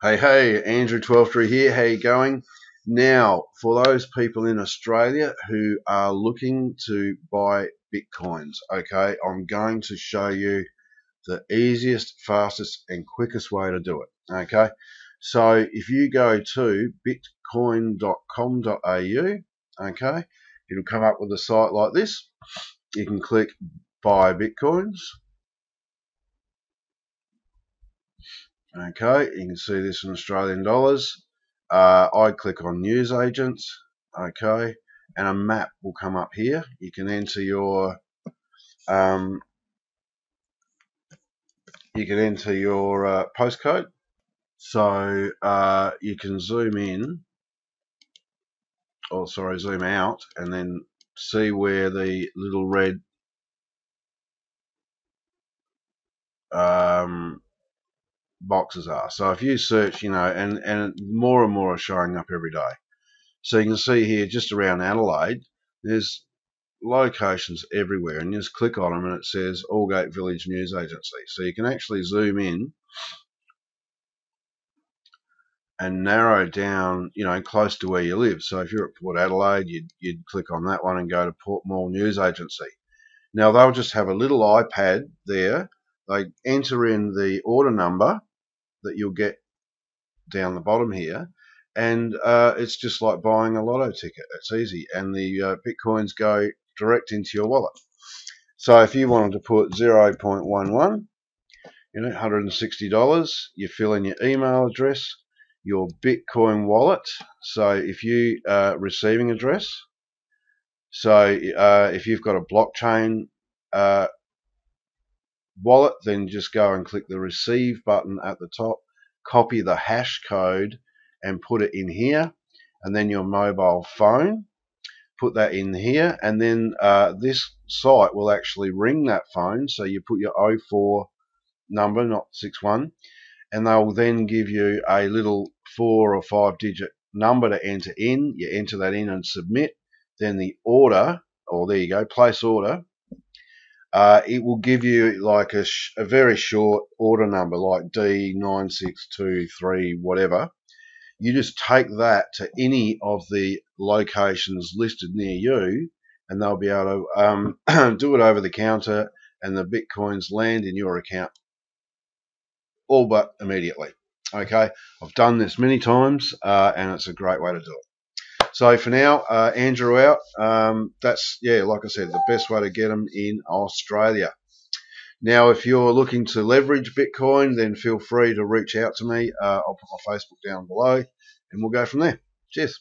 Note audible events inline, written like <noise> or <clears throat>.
Hey, hey, Andrew Twelftree here. How you going? Now, for those people in Australia who are looking to buy Bitcoins, okay, I'm going to show you the easiest, fastest, and quickest way to do it, okay? So if you go to bitcoin.com.au, okay, it'll come up with a site like this. You can click buy Bitcoins Okay, you can see this in Australian dollars. Uh, I click on news agents, okay, and a map will come up here. You can enter your um, you can enter your uh, postcode. So uh, you can zoom in, or sorry, zoom out, and then see where the little red um, boxes are. So if you search, you know, and, and more and more are showing up every day. So you can see here just around Adelaide, there's locations everywhere and you just click on them and it says Aldgate Village News Agency. So you can actually zoom in and narrow down, you know, close to where you live. So if you're at Port Adelaide, you'd, you'd click on that one and go to Portmore News Agency. Now they'll just have a little iPad there. They enter in the order number that you'll get down the bottom here. And uh, it's just like buying a lotto ticket. It's easy. And the uh, bitcoins go direct into your wallet. So if you wanted to put 0.11, you know, $160, you fill in your email address, your Bitcoin wallet. So if you uh, receiving address, so uh, if you've got a blockchain uh, wallet, then just go and click the receive button at the top, copy the hash code and put it in here, and then your mobile phone, put that in here, and then uh, this site will actually ring that phone. So you put your 04 number, not 61, and they'll then give you a little four or five digit number to enter in. You enter that in and submit. Then the order, or there you go, place order, uh, it will give you like a, a, very short order number like D9623 whatever. You just take that to any of the locations listed near you and they'll be able to um, <clears throat> do it over the counter and the bitcoins land in your account all but immediately. Okay, I've done this many times uh, and it's a great way to do it. So for now, uh, Andrew out. Um, that's, yeah, like I said, the best way to get them in Australia. Now, if you're looking to leverage Bitcoin, then feel free to reach out to me. Uh, I'll put my Facebook down below and we'll go from there. Cheers.